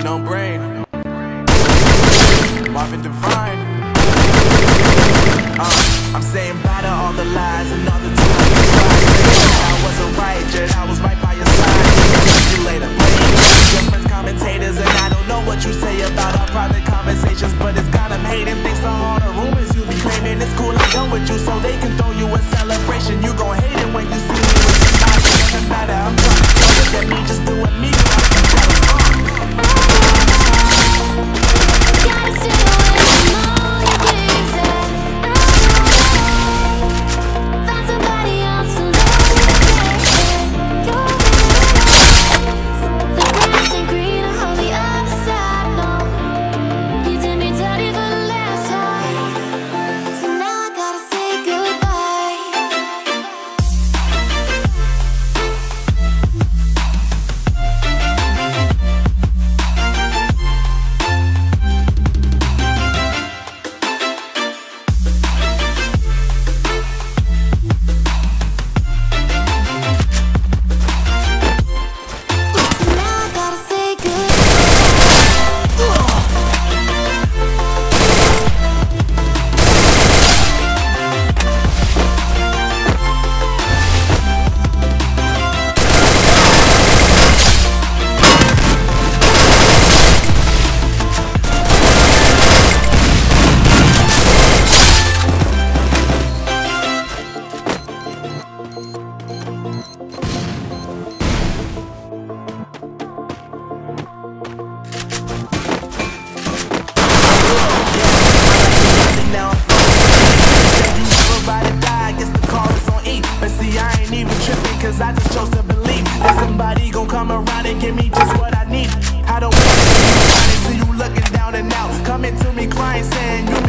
unknown brain. Marvin Devine. Uh, I'm saying bye to all the lies and all the times you tried. I wasn't right, yet I was right by your side. You later. Your friends commentators, and I don't know what you say about our private conversations, but it's got them hating. Thanks to all the rumors you be claiming. It's cool, I'm done with you, so they can throw you a celebration. Cause I just chose to believe that somebody gon' come around and give me just what I need. I don't want to see you looking down and out. Coming to me crying, saying you